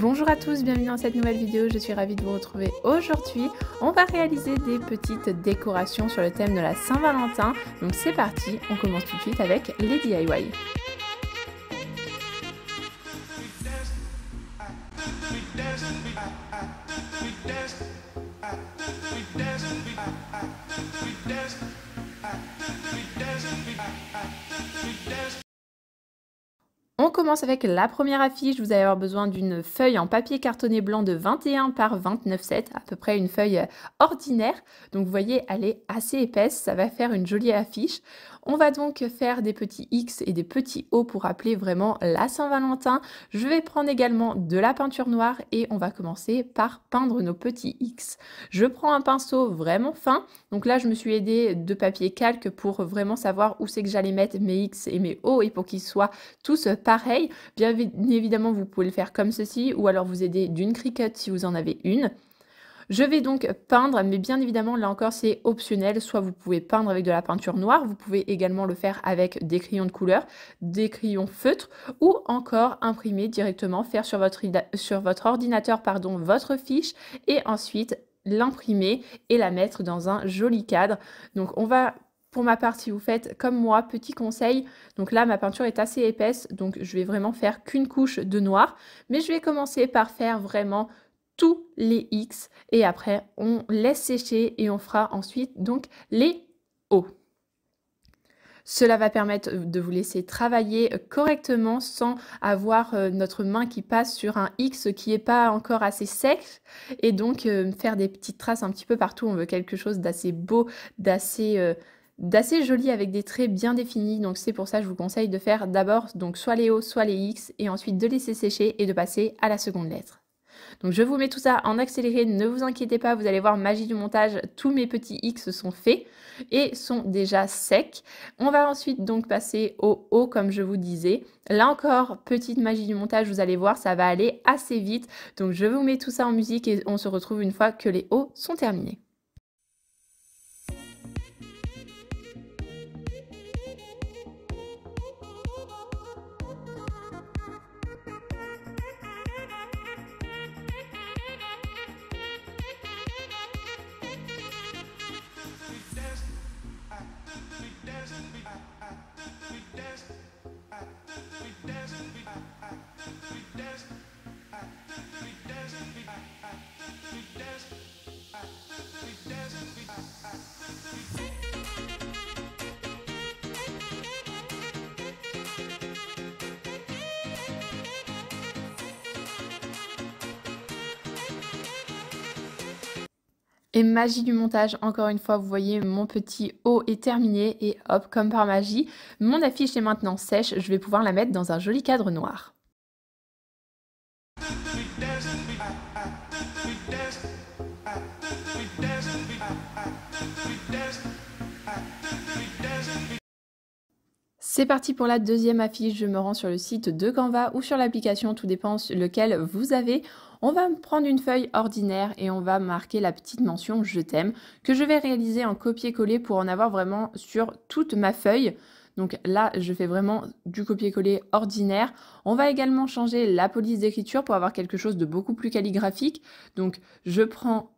Bonjour à tous, bienvenue dans cette nouvelle vidéo, je suis ravie de vous retrouver aujourd'hui. On va réaliser des petites décorations sur le thème de la Saint-Valentin. Donc c'est parti, on commence tout de suite avec les DIY. Avec la première affiche. Vous allez avoir besoin d'une feuille en papier cartonné blanc de 21 par 29,7, à peu près une feuille ordinaire. Donc vous voyez, elle est assez épaisse, ça va faire une jolie affiche. On va donc faire des petits X et des petits O pour rappeler vraiment la Saint-Valentin. Je vais prendre également de la peinture noire et on va commencer par peindre nos petits X. Je prends un pinceau vraiment fin. Donc là, je me suis aidée de papier calque pour vraiment savoir où c'est que j'allais mettre mes X et mes O et pour qu'ils soient tous pareils. Bien évidemment, vous pouvez le faire comme ceci ou alors vous aider d'une cricut si vous en avez une. Je vais donc peindre, mais bien évidemment, là encore, c'est optionnel. Soit vous pouvez peindre avec de la peinture noire, vous pouvez également le faire avec des crayons de couleur, des crayons feutres, ou encore imprimer directement, faire sur votre, ordinateur pardon, votre fiche, et ensuite l'imprimer et la mettre dans un joli cadre. Donc on va pour ma part, si vous faites comme moi, petit conseil, donc là ma peinture est assez épaisse, donc je vais vraiment faire qu'une couche de noir, mais je vais commencer par faire vraiment tous les X et après on laisse sécher et on fera ensuite donc les O. Cela va permettre de vous laisser travailler correctement sans avoir euh, notre main qui passe sur un X qui n'est pas encore assez sec et donc euh, faire des petites traces un petit peu partout. On veut quelque chose d'assez beau, d'assez euh, d'assez joli avec des traits bien définis. Donc c'est pour ça que je vous conseille de faire d'abord donc soit les O, soit les X et ensuite de laisser sécher et de passer à la seconde lettre. Donc je vous mets tout ça en accéléré, ne vous inquiétez pas, vous allez voir magie du montage, tous mes petits X sont faits et sont déjà secs. On va ensuite donc passer au haut comme je vous disais. Là encore, petite magie du montage, vous allez voir, ça va aller assez vite. Donc je vous mets tout ça en musique et on se retrouve une fois que les hauts sont terminés. Et magie du montage, encore une fois, vous voyez mon petit haut est terminé et hop, comme par magie, mon affiche est maintenant sèche, je vais pouvoir la mettre dans un joli cadre noir. C'est parti pour la deuxième affiche, je me rends sur le site de Canva ou sur l'application, tout dépend lequel vous avez. On va prendre une feuille ordinaire et on va marquer la petite mention je t'aime que je vais réaliser en copier-coller pour en avoir vraiment sur toute ma feuille. Donc là, je fais vraiment du copier-coller ordinaire. On va également changer la police d'écriture pour avoir quelque chose de beaucoup plus calligraphique. Donc je prends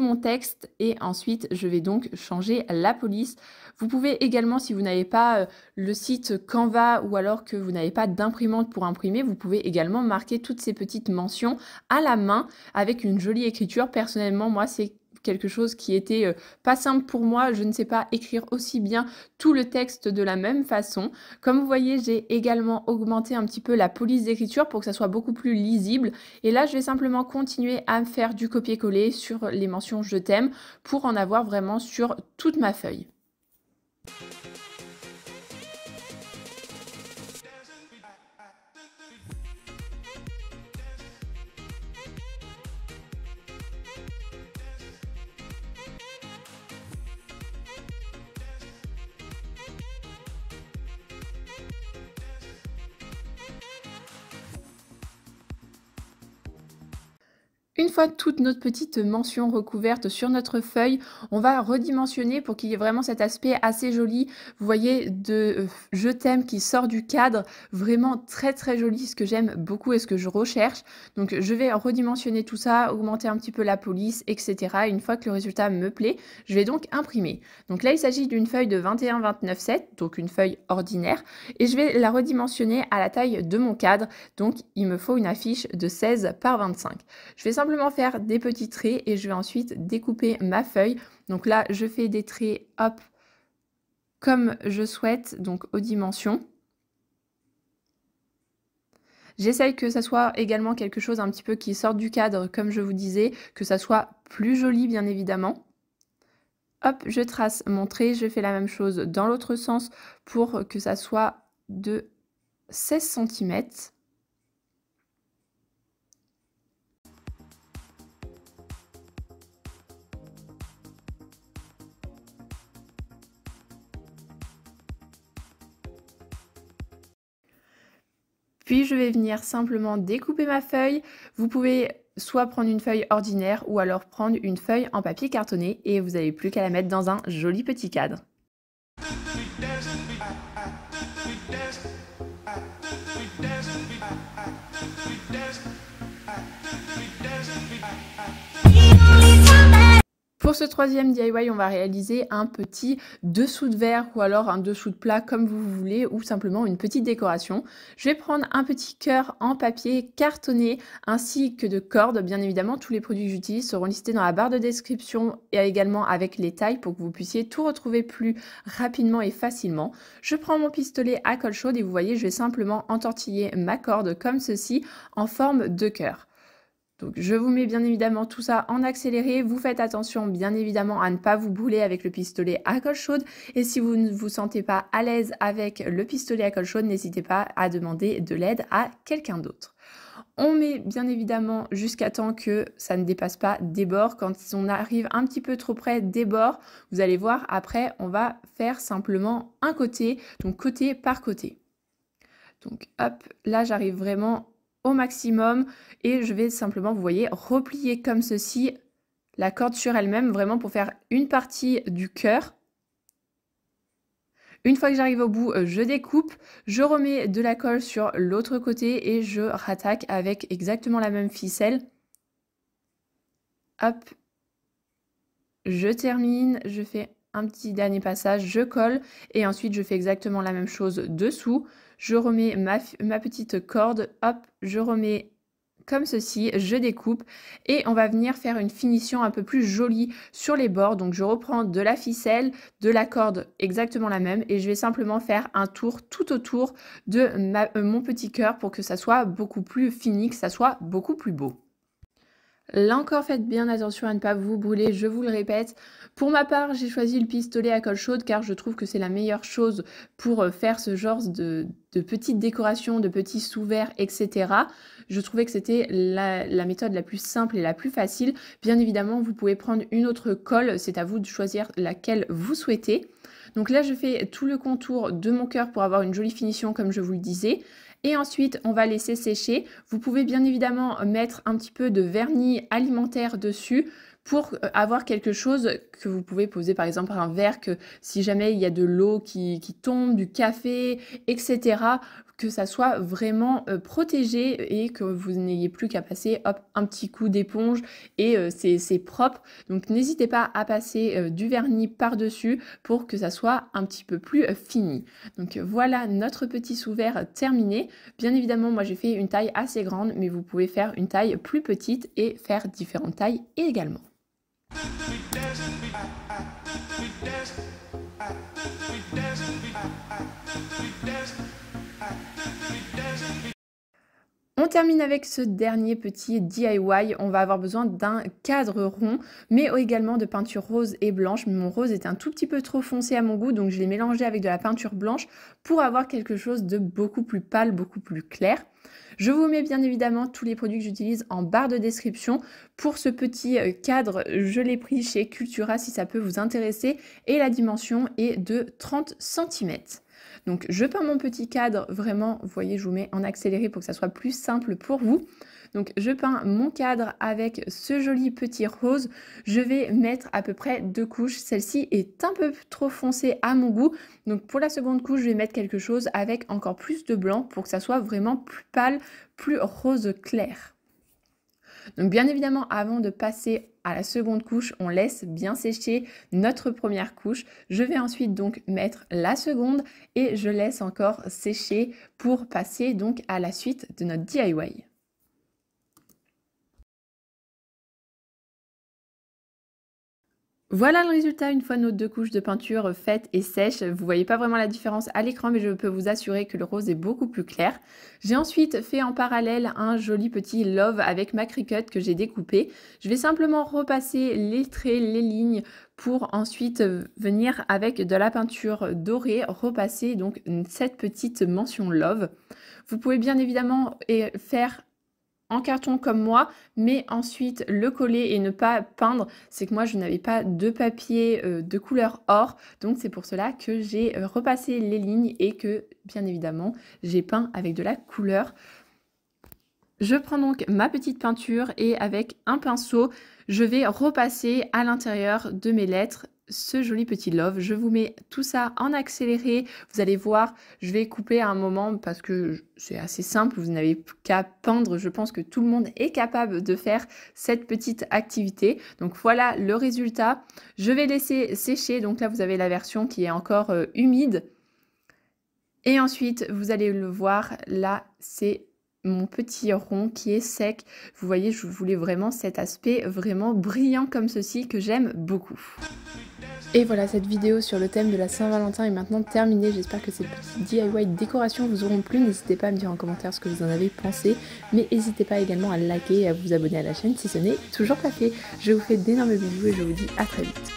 mon texte et ensuite je vais donc changer la police. Vous pouvez également, si vous n'avez pas euh, le site Canva ou alors que vous n'avez pas d'imprimante pour imprimer, vous pouvez également marquer toutes ces petites mentions à la main avec une jolie écriture. Personnellement, moi, c'est quelque chose qui était euh, pas simple pour moi. Je ne sais pas écrire aussi bien tout le texte de la même façon. Comme vous voyez, j'ai également augmenté un petit peu la police d'écriture pour que ça soit beaucoup plus lisible. Et là, je vais simplement continuer à faire du copier-coller sur les mentions je t'aime pour en avoir vraiment sur toute ma feuille. Une fois toute notre petite mention recouverte sur notre feuille, on va redimensionner pour qu'il y ait vraiment cet aspect assez joli. Vous voyez, de euh, je t'aime qui sort du cadre, vraiment très très joli, ce que j'aime beaucoup et ce que je recherche. Donc je vais redimensionner tout ça, augmenter un petit peu la police, etc. Une fois que le résultat me plaît, je vais donc imprimer. Donc là, il s'agit d'une feuille de 21-29-7, donc une feuille ordinaire, et je vais la redimensionner à la taille de mon cadre. Donc il me faut une affiche de 16 par 25. Je vais simplement faire des petits traits et je vais ensuite découper ma feuille. Donc là, je fais des traits, hop, comme je souhaite, donc aux dimensions. J'essaye que ça soit également quelque chose un petit peu qui sorte du cadre, comme je vous disais, que ça soit plus joli, bien évidemment. Hop, je trace mon trait, je fais la même chose dans l'autre sens pour que ça soit de 16 cm. Puis je vais venir simplement découper ma feuille. Vous pouvez soit prendre une feuille ordinaire ou alors prendre une feuille en papier cartonné et vous n'avez plus qu'à la mettre dans un joli petit cadre. Pour ce troisième DIY, on va réaliser un petit dessous de verre ou alors un dessous de plat comme vous voulez ou simplement une petite décoration. Je vais prendre un petit cœur en papier cartonné ainsi que de cordes. Bien évidemment, tous les produits que j'utilise seront listés dans la barre de description et également avec les tailles pour que vous puissiez tout retrouver plus rapidement et facilement. Je prends mon pistolet à colle chaude et vous voyez, je vais simplement entortiller ma corde comme ceci en forme de cœur. Je vous mets bien évidemment tout ça en accéléré. Vous faites attention bien évidemment à ne pas vous brûler avec le pistolet à colle chaude. Et si vous ne vous sentez pas à l'aise avec le pistolet à colle chaude, n'hésitez pas à demander de l'aide à quelqu'un d'autre. On met bien évidemment jusqu'à temps que ça ne dépasse pas des bords. Quand on arrive un petit peu trop près des bords, vous allez voir, après, on va faire simplement un côté, donc côté par côté. Donc hop, là j'arrive vraiment au maximum et je vais simplement, vous voyez, replier comme ceci la corde sur elle-même, vraiment pour faire une partie du cœur. Une fois que j'arrive au bout, euh, je découpe, je remets de la colle sur l'autre côté et je rattaque avec exactement la même ficelle. Hop, je termine, je fais un petit dernier passage, je colle et ensuite je fais exactement la même chose dessous. Je remets ma, petite corde, hop, je remets comme ceci, je découpe et on va venir faire une finition un peu plus jolie sur les bords. Donc je reprends de la ficelle, de la corde exactement la même et je vais simplement faire un tour tout autour de euh, mon petit cœur pour que ça soit beaucoup plus fini, que ça soit beaucoup plus beau. Là encore, faites bien attention à ne pas vous brûler, je vous le répète. Pour ma part, j'ai choisi le pistolet à colle chaude car je trouve que c'est la meilleure chose pour euh, faire ce genre de, petites décorations, de petits sous-verts, etc. Je trouvais que c'était la, la, méthode la plus simple et la plus facile. Bien évidemment, vous pouvez prendre une autre colle, c'est à vous de choisir laquelle vous souhaitez. Donc là, je fais tout le contour de mon cœur pour avoir une jolie finition comme je vous le disais. Et ensuite, on va laisser sécher. Vous pouvez bien évidemment mettre un petit peu de vernis alimentaire dessus pour euh, avoir quelque chose que vous pouvez poser par exemple un verre que si jamais il y a de l'eau qui, tombe, du café, etc., que ça soit vraiment euh, protégé et que vous n'ayez plus qu'à passer un petit coup d'éponge et euh, c'est propre. Donc n'hésitez pas à passer du vernis par-dessus pour que ça soit un petit peu plus fini. Donc voilà notre petit sous-verre terminé. Bien évidemment, moi j'ai fait une taille assez grande, mais vous pouvez faire une taille plus petite et faire différentes tailles également. We dance. On termine avec ce dernier petit DIY. On va avoir besoin d'un cadre rond, mais également de peinture rose et blanche. Mon rose est un tout petit peu trop foncé à mon goût, donc je l'ai mélangé avec de la peinture blanche pour avoir quelque chose de beaucoup plus pâle, beaucoup plus clair. Je vous mets bien évidemment tous les produits que j'utilise en barre de description. Pour ce petit euh, cadre, je l'ai pris chez Cultura si ça peut vous intéresser et la dimension est de 30 cm. Donc je peins mon petit cadre, vraiment, vous voyez, je vous mets en accéléré pour que ça soit plus simple pour vous. Donc je peins mon cadre avec ce joli petit rose. Je vais mettre à peu près deux couches. Celle-ci est un peu trop foncée à mon goût. Donc pour la seconde couche, je vais mettre quelque chose avec encore plus de blanc pour que ça soit vraiment plus pâle, plus rose clair. Donc bien évidemment, avant de passer à la seconde couche, on laisse bien sécher notre première couche. Je vais ensuite donc mettre la seconde et je laisse encore sécher pour passer donc à la suite de notre DIY. Voilà le résultat une fois nos deux couches de peinture faites et sèches. Vous voyez pas vraiment la différence à l'écran, mais je peux vous assurer que le rose est beaucoup plus clair. J'ai ensuite fait en parallèle un joli petit love avec ma Cricut que j'ai découpé. Je vais simplement repasser les traits, les lignes pour ensuite venir avec de la peinture dorée repasser donc cette petite mention love. Vous pouvez bien évidemment faire carton comme moi, mais ensuite le coller et ne pas peindre, c'est que moi je n'avais pas de papier euh, de couleur or, donc c'est pour cela que j'ai euh, repassé les lignes et que bien évidemment j'ai peint avec de la couleur. Je prends donc ma petite peinture et avec un pinceau, je vais repasser à l'intérieur de mes lettres ce joli petit love. Je vous mets tout ça en accéléré. Vous allez voir, je vais couper à un moment parce que c'est assez simple. Vous n'avez qu'à peindre. Je pense que tout le monde est capable de faire cette petite activité. Donc voilà le résultat. Je vais laisser sécher. Donc là, vous avez la version qui est encore euh, humide. Et ensuite, vous allez le voir, là, c'est mon petit rond qui est sec. Vous voyez, je voulais vraiment cet aspect vraiment brillant comme ceci que j'aime beaucoup. Et voilà, cette vidéo sur le thème de la Saint-Valentin est maintenant terminée. J'espère que ces petites DIY décorations vous auront plu. N'hésitez pas à me dire en commentaire ce que vous en avez pensé. Mais n'hésitez pas également à liker et à vous abonner à la chaîne si ce n'est toujours pas fait. Je vous fais d'énormes bisous et je vous dis à très vite.